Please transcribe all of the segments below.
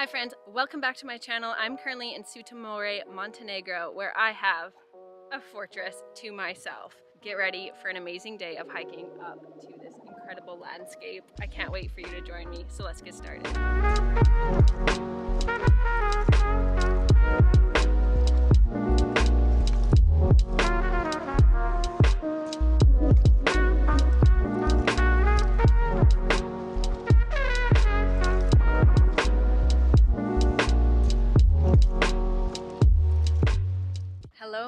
Hi friends, welcome back to my channel. I'm currently in Sutomore, Montenegro, where I have a fortress to myself. Get ready for an amazing day of hiking up to this incredible landscape. I can't wait for you to join me, so let's get started.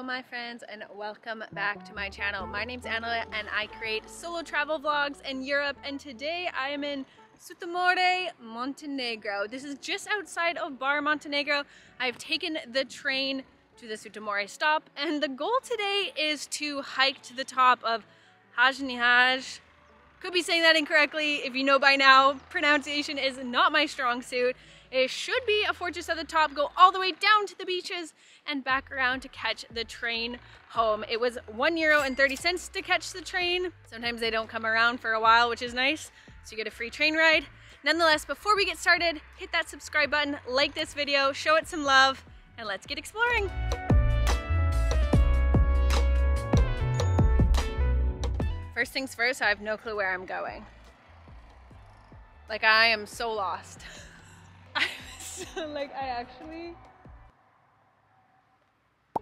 My friends and welcome back to my channel. My name's Anna and I create solo travel vlogs in Europe and today I am in Sutomore, Montenegro. This is just outside of Bar, Montenegro. I've taken the train to the Sutomore stop and the goal today is to hike to the top of Haj Nehaj. Could be saying that incorrectly. If you know by now, pronunciation is not my strong suit. It should be a fortress at the top, go all the way down to the beaches and back around to catch the train home. It was one euro and 30 cents to catch the train. Sometimes they don't come around for a while, which is nice. So you get a free train ride. Nonetheless, before we get started, hit that subscribe button, like this video, show it some love, and let's get exploring. First things first, I have no clue where I'm going. Like I am so lost. I like I actually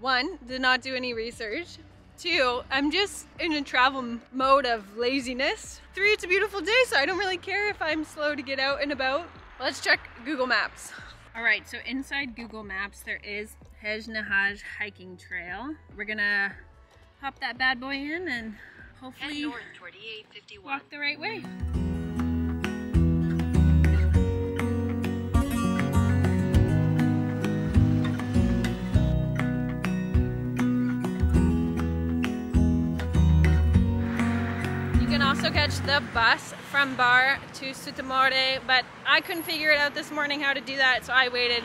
one, did not do any research. Two, I'm just in a travel mode of laziness. Three, it's a beautiful day, so I don't really care if I'm slow to get out and about. Let's check Google Maps. All right, so inside Google Maps, there is Haj Nehaj hiking trail. We're gonna hop that bad boy in and hopefully walk the right way. Catch the bus from Bar to Sutomore, but I couldn't figure it out this morning how to do that, so I waited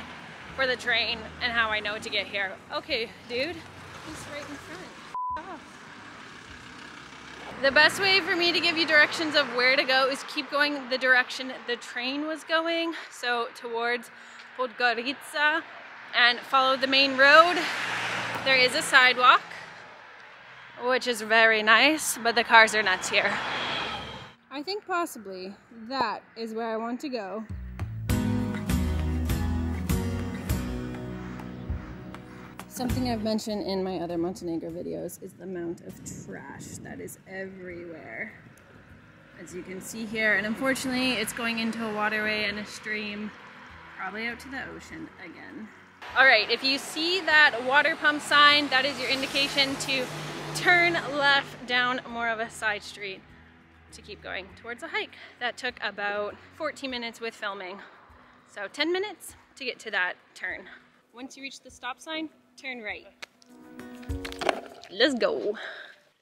for the train and how I know to get here. Okay, dude, he's right in front. The best way for me to give you directions of where to go is keep going the direction the train was going, so towards Podgorica, and follow the main road. There is a sidewalk which is very nice, but the cars are nuts here. I think possibly that is where I want to go. Something I've mentioned in my other Montenegro videos is the amount of trash that is everywhere. As you can see here, and unfortunately it's going into a waterway and a stream, probably out to the ocean again. All right, if you see that water pump sign, that is your indication to turn left down more of a side street to keep going towards a hike. That took about 14 minutes with filming. So 10 minutes to get to that turn. Once you reach the stop sign, turn right. Let's go.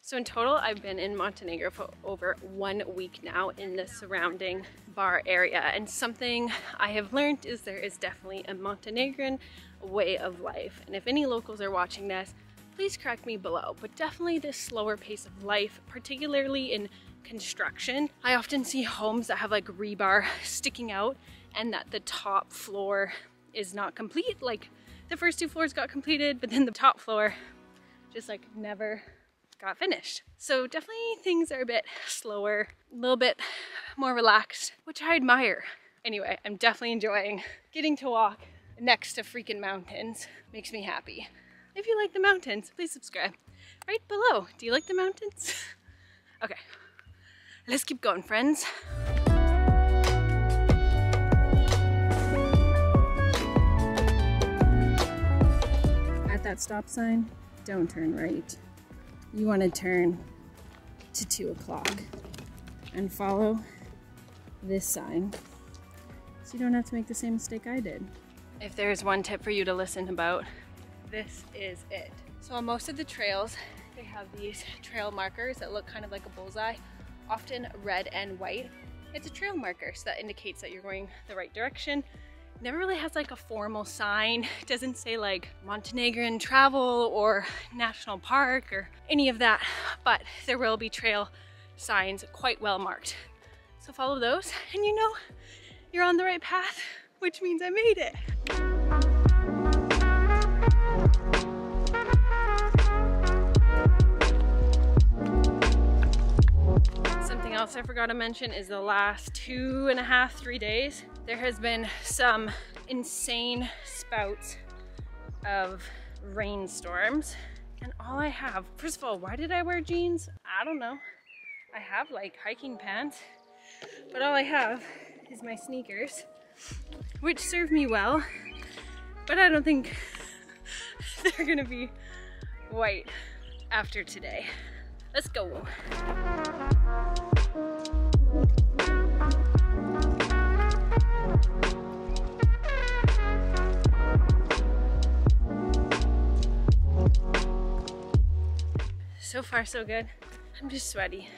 So in total, I've been in Montenegro for over one week now in the surrounding bar area. And something I have learned is there is definitely a Montenegrin way of life. And if any locals are watching this, please correct me below, but definitely this slower pace of life, particularly in construction. I often see homes that have like rebar sticking out and that the top floor is not complete. Like the first two floors got completed, but then the top floor just like never got finished. So definitely things are a bit slower, a little bit more relaxed, which I admire. Anyway, I'm definitely enjoying getting to walk next to freaking mountains. Makes me happy. If you like the mountains, please subscribe right below. Do you like the mountains? okay, let's keep going, friends. At that stop sign, don't turn right. You want to turn to two o'clock and follow this sign so you don't have to make the same mistake I did. If there's one tip for you to listen about, this is it. So on most of the trails, they have these trail markers that look kind of like a bullseye, often red and white. It's a trail marker, so that indicates that you're going the right direction. Never really has like a formal sign. It doesn't say like Montenegrin travel or national park or any of that, but there will be trail signs quite well marked. So follow those and you know you're on the right path which means I made it. Else I forgot to mention is the last two and a half, three days, there has been some insane spouts of rainstorms. And all I have, first of all, why did I wear jeans? I don't know. I have like hiking pants, but all I have is my sneakers, which serve me well, but I don't think they're gonna be white after today. Let's go. So far so good. I'm just sweaty.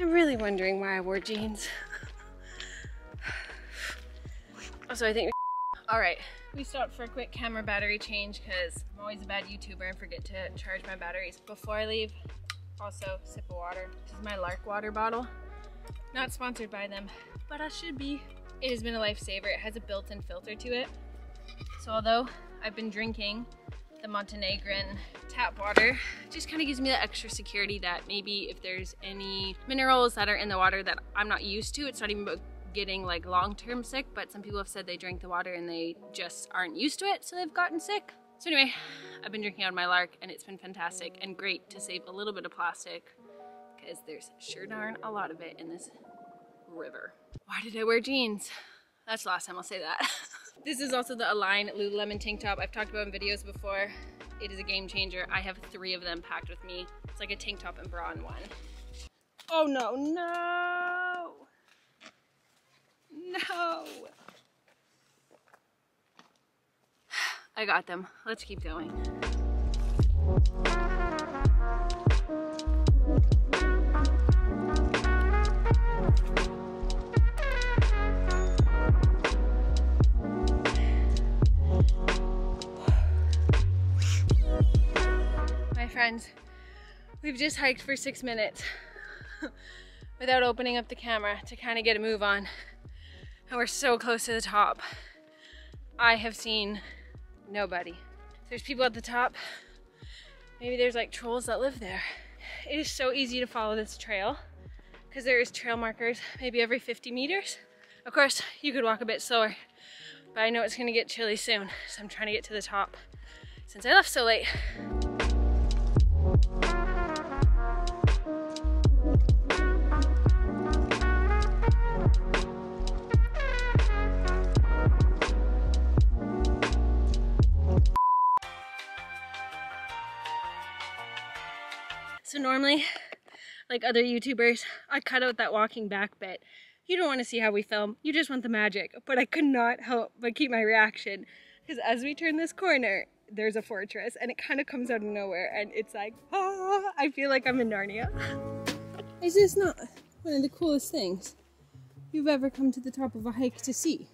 I'm really wondering why I wore jeans. also, I think All right, we stopped for a quick camera battery change because I'm always a bad YouTuber and forget to charge my batteries before I leave. Also, sip of water. This is my LARQ water bottle. Not sponsored by them, but I should be. It has been a lifesaver. It has a built-in filter to it. So although I've been drinking the Montenegrin tap water just kind of gives me that extra security that maybe if there's any minerals that are in the water that I'm not used to, it's not even getting like long-term sick, but some people have said they drink the water and they just aren't used to it, so they've gotten sick. So anyway, I've been drinking out of my LARQ and it's been fantastic and great to save a little bit of plastic because there's sure darn a lot of it in this river. Why did I wear jeans? That's the last time I'll say that. this is also the Align Lululemon tank top I've talked about in videos before. It is a game changer. I have three of them packed with me. It's like a tank top and bra in one. Oh no, no! No! I got them. Let's keep going. Friends, we've just hiked for six minutes without opening up the camera to kind of get a move on. And we're so close to the top. I have seen nobody. There's people at the top. Maybe there's like trolls that live there. It is so easy to follow this trail because there is trail markers maybe every 50 meters. Of course, you could walk a bit slower, but I know it's gonna get chilly soon, so I'm trying to get to the top since I left so late. So normally, like other YouTubers, I cut out that walking back bit. You don't want to see how we film, you just want the magic. But I could not help but keep my reaction. Because as we turn this corner, there's a fortress and it kind of comes out of nowhere and it's like, oh, I feel like I'm in Narnia. Is this not one of the coolest things you've ever come to the top of a hike to see?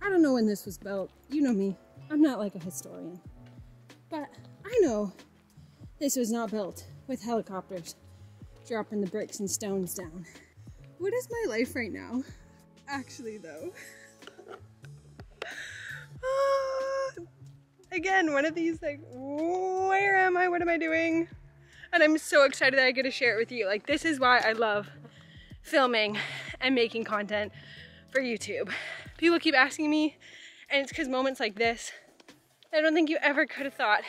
I don't know when this was built. You know me, I'm not like a historian. But I know this was not built with helicopters dropping the bricks and stones down. What is my life right now? Actually, though. Again, one of these like, where am I? What am I doing? And I'm so excited that I get to share it with you. Like, this is why I love filming and making content for YouTube. People keep asking me, and it's because moments like this, I don't think you ever could have thought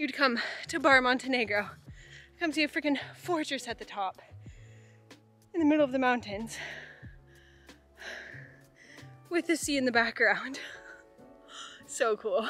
you'd come to Bar Montenegro Come see a freaking fortress at the top in the middle of the mountains with the sea in the background. so cool.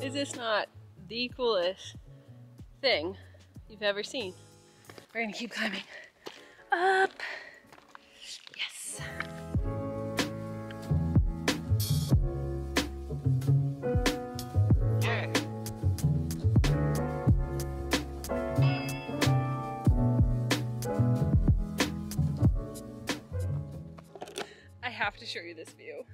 Is this not the coolest thing you've ever seen. We're gonna keep climbing up. Yes. I have to show you this view.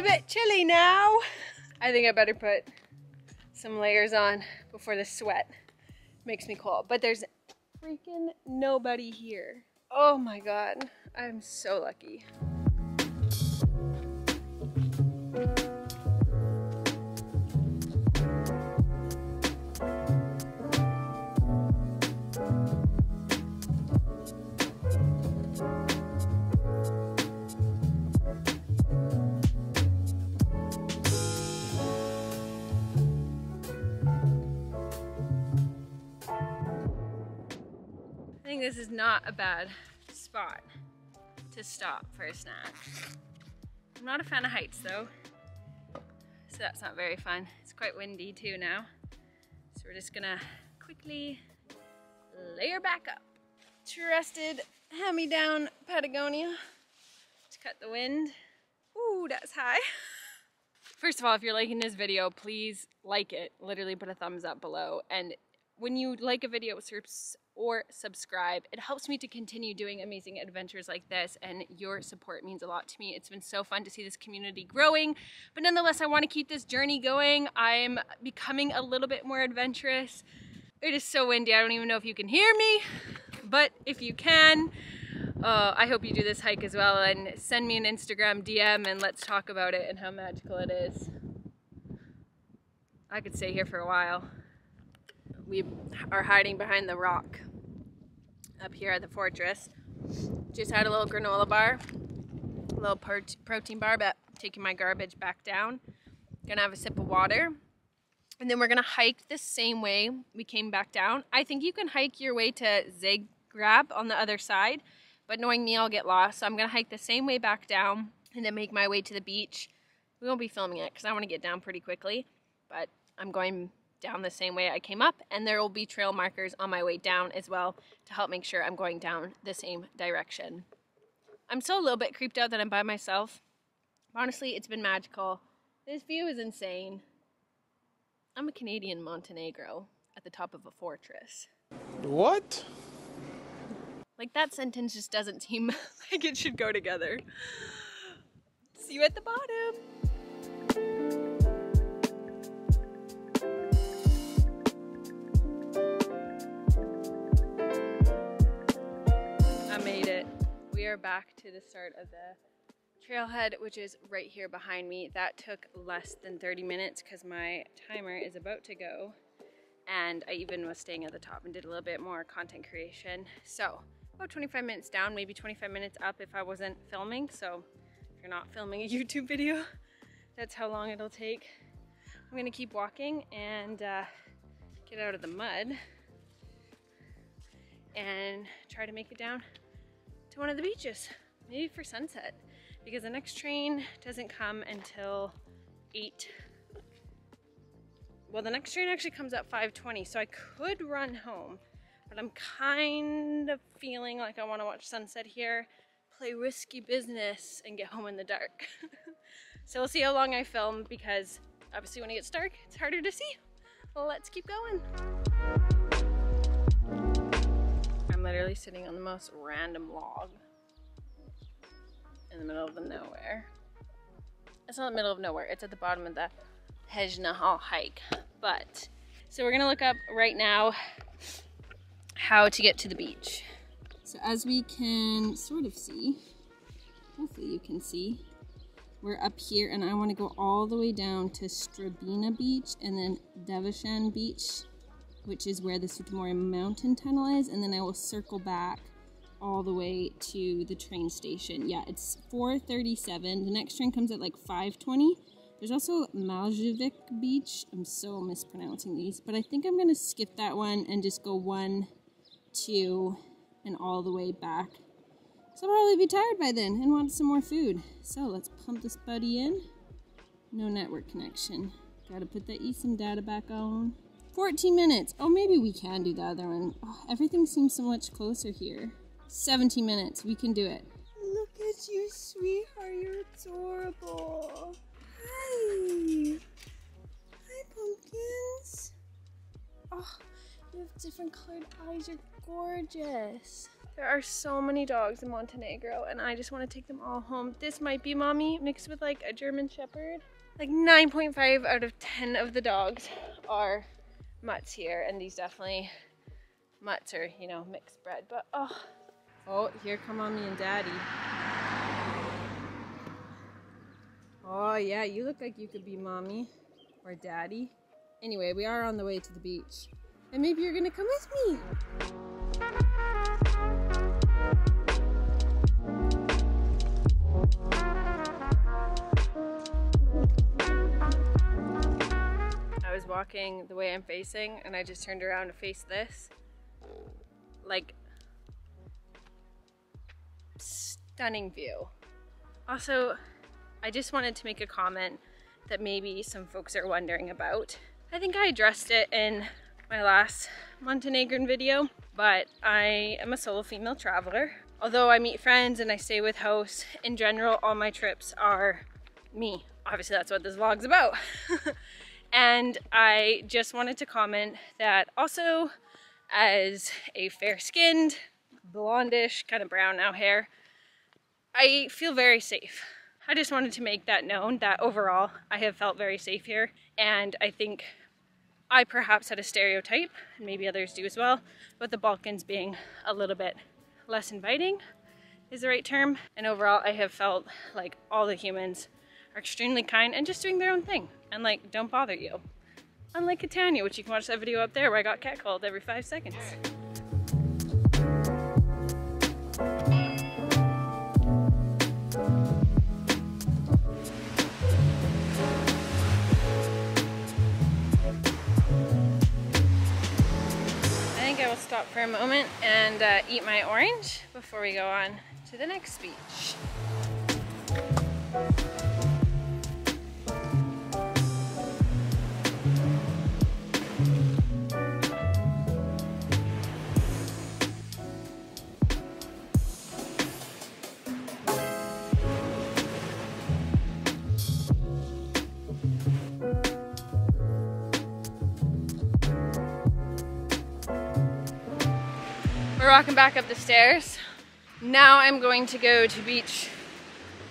A bit chilly now. I think I better put some layers on before the sweat makes me cold. But there's freaking nobody here. Oh my god, I'm so lucky. Think this is not a bad spot to stop for a snack. I'm not a fan of heights though, so that's not very fun. It's quite windy too now. So we're just gonna quickly layer back up. Trusted hand-me-down Patagonia to cut the wind. Ooh, that's high. First of all, if you're liking this video, please like it. Literally put a thumbs up below. And when you like a video, or subscribe. It helps me to continue doing amazing adventures like this and your support means a lot to me. It's been so fun to see this community growing, but nonetheless, I want to keep this journey going. I'm becoming a little bit more adventurous. It is so windy, I don't even know if you can hear me, but if you can, uh, I hope you do this hike as well and send me an Instagram DM and let's talk about it and how magical it is. I could stay here for a while. We are hiding behind the rock up here at the fortress. Just had a little granola bar, a little protein bar, but taking my garbage back down. Gonna have a sip of water. And then we're gonna hike the same way we came back down. I think you can hike your way to Zagreb on the other side, but knowing me, I'll get lost. So I'm gonna hike the same way back down and then make my way to the beach. We won't be filming it because I wanna get down pretty quickly, but I'm going down the same way I came up and there will be trail markers on my way down as well to help make sure I'm going down the same direction. I'm still a little bit creeped out that I'm by myself. Honestly, it's been magical. This view is insane. I'm a Canadian Montenegro at the top of a fortress. What? Like that sentence just doesn't seem like it should go together. See you at the bottom. Are back to the start of the trailhead, which is right here behind me. That took less than 30 minutes because my timer is about to go. And I even was staying at the top and did a little bit more content creation. So about 25 minutes down, maybe 25 minutes up if I wasn't filming. So if you're not filming a YouTube video, that's how long it'll take. I'm gonna keep walking and uh, get out of the mud and try to make it down to one of the beaches, maybe for sunset, because the next train doesn't come until 8. Well, the next train actually comes at 5.20, so I could run home, but I'm kind of feeling like I want to watch sunset here, play risky business, and get home in the dark. so we'll see how long I film, because obviously when it gets dark, it's harder to see. Let's keep going. Literally sitting on the most random log in the middle of the nowhere. It's not the middle of nowhere, it's at the bottom of the Haj Nehaj hike. But, so we're gonna look up right now how to get to the beach. So as we can sort of see, hopefully you can see, we're up here and I wanna go all the way down to Strbina Beach and then Devashan Beach which is where the Sutomore mountain tunnel is, and then I will circle back all the way to the train station. Yeah, it's 4.37. The next train comes at like 5.20. There's also Maljevik Beach. I'm so mispronouncing these, but I think I'm gonna skip that one and just go one, two, and all the way back. So I'll probably be tired by then and want some more food. So let's pump this buddy in. No network connection. Gotta put that eSIM data back on. 14 minutes. Oh, maybe we can do the other one. Oh, everything seems so much closer here. 17 minutes. We can do it. Look at you, sweetheart. You're adorable. Hi. Hi, pumpkins. Oh, you have different colored eyes. You're gorgeous. There are so many dogs in Montenegro and I just want to take them all home. This might be mommy mixed with like a German Shepherd. Like 9.5 out of 10 of the dogs are mutts here and these definitely mutts are, you know, mixed bred. But oh, oh, here come mommy and daddy. Oh yeah, you look like you could be mommy or daddy. Anyway, we are on the way to the beach. And maybe you're gonna come with me. Walking the way I'm facing and I just turned around to face this. Like, stunning view. Also, I just wanted to make a comment that maybe some folks are wondering about. I think I addressed it in my last Montenegrin video, but I am a solo female traveler. Although I meet friends and I stay with hosts, in general, all my trips are me. Obviously, that's what this vlog's about. and I just wanted to comment that also, as a fair-skinned, blondish, kind of brown now hair, I feel very safe. I just wanted to make that known that overall I have felt very safe here and I think I perhaps had a stereotype, and maybe others do as well, but the Balkans being a little bit less inviting is the right term. And overall, I have felt like all the humans are extremely kind and just doing their own thing and like don't bother you. Unlike Catania, which you can watch that video up there where I got catcalled every five seconds. I think I will stop for a moment and uh, eat my orange before we go on to the next beach. Walking back up the stairs. Now I'm going to go to beach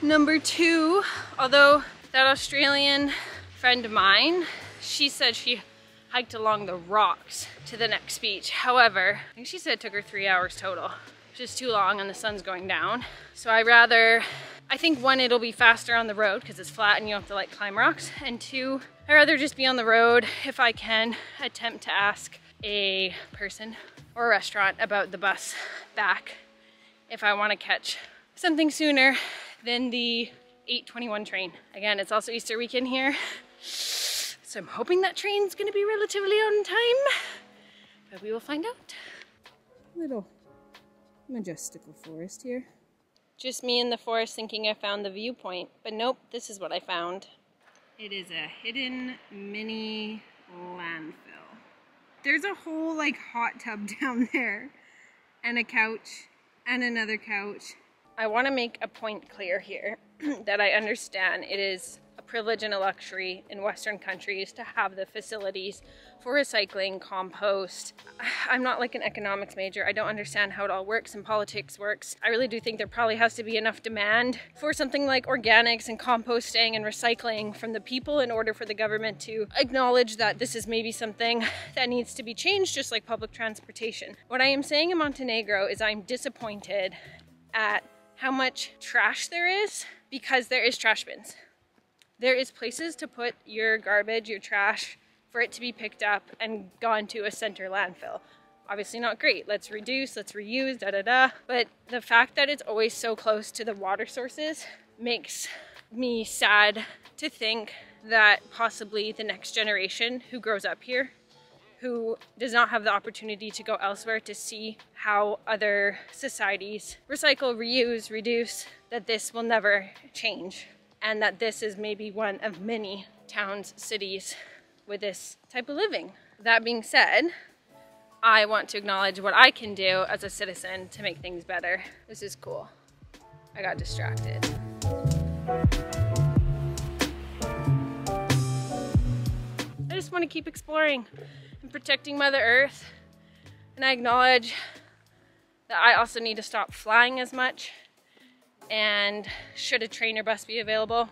number two, although that Australian friend of mine, she said she hiked along the rocks to the next beach. However, I think she said it took her three hours total, which is too long and the sun's going down. So I rather, I think one, it'll be faster on the road because it's flat and you don't have to like climb rocks. And two, I'd rather just be on the road if I can attempt to ask a person or a restaurant about the bus back if I want to catch something sooner than the 821 train. Again, it's also Easter weekend here, so I'm hoping that train's gonna be relatively on time, but we will find out. Little majestical forest here. Just me in the forest thinking I found the viewpoint, but nope, this is what I found. It is a hidden mini landfill there's a whole like hot tub down there and a couch and another couch. I want to make a point clear here that I understand it is privilege and a luxury in Western countries to have the facilities for recycling, compost. I'm not like an economics major. I don't understand how it all works and politics works. I really do think there probably has to be enough demand for something like organics and composting and recycling from the people in order for the government to acknowledge that this is maybe something that needs to be changed, just like public transportation. What I am saying in Montenegro is I'm disappointed at how much trash there is because there is trash bins there is places to put your garbage, your trash, for it to be picked up and gone to a center landfill. Obviously not great. Let's reduce, let's reuse, da da da. But the fact that it's always so close to the water sources makes me sad to think that possibly the next generation who grows up here who does not have the opportunity to go elsewhere to see how other societies recycle, reuse, reduce, that this will never change and that this is maybe one of many towns, cities with this type of living. That being said, I want to acknowledge what I can do as a citizen to make things better. This is cool. I got distracted. I just want to keep exploring and protecting Mother Earth And I acknowledge that I also need to stop flying as much. And should a trainer bus be available,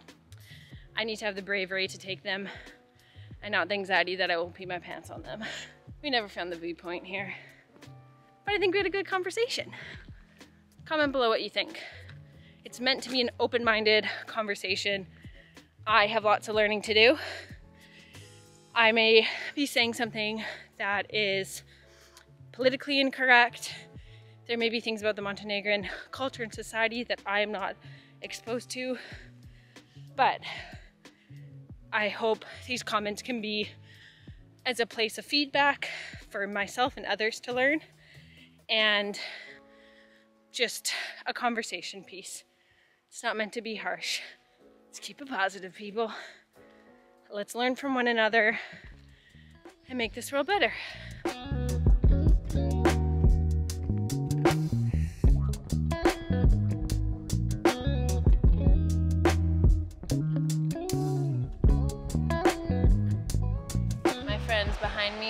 I need to have the bravery to take them and not the anxiety that I will pee my pants on them. We never found the viewpoint here. But I think we had a good conversation. Comment below what you think. It's meant to be an open-minded conversation. I have lots of learning to do. I may be saying something that is politically incorrect. There may be things about the Montenegrin culture and society that I am not exposed to. But I hope these comments can be as a place of feedback for myself and others to learn and just a conversation piece. It's not meant to be harsh. Let's keep it positive, people. Let's learn from one another and make this world better.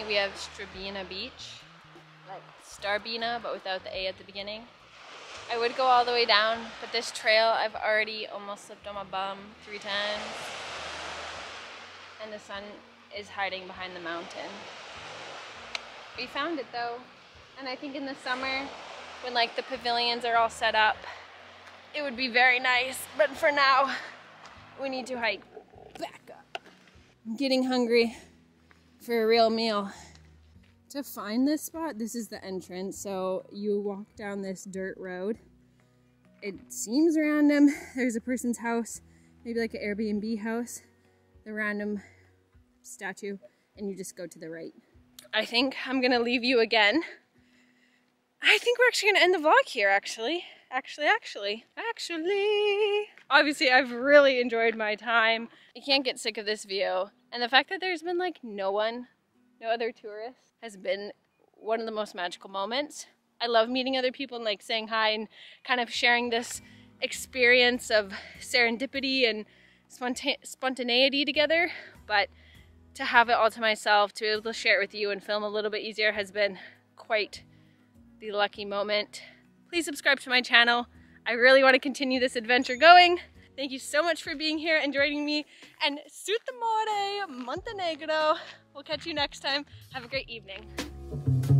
We have Strbina Beach, like Starbina, but without the A at the beginning. I would go all the way down, but this trail I've already almost slipped on my bum three times. And the sun is hiding behind the mountain. We found it though. And I think in the summer, when like the pavilions are all set up, it would be very nice. But for now, we need to hike back up. I'm getting hungry for a real meal. To find this spot, this is the entrance. So you walk down this dirt road. It seems random. There's a person's house, maybe like an Airbnb house, the random statue, and you just go to the right. I think I'm gonna leave you again. I think we're actually gonna end the vlog here, actually. Actually, actually, actually. Obviously, I've really enjoyed my time. You can't get sick of this view. And the fact that there's been like no one, no other tourists, has been one of the most magical moments. I love meeting other people and like saying hi and kind of sharing this experience of serendipity and sponta spontaneity together. But to have it all to myself, to be able to share it with you and film a little bit easier has been quite the lucky moment. Please subscribe to my channel. I really want to continue this adventure going. Thank you so much for being here and joining me. And Sute More, Montenegro. We'll catch you next time. Have a great evening.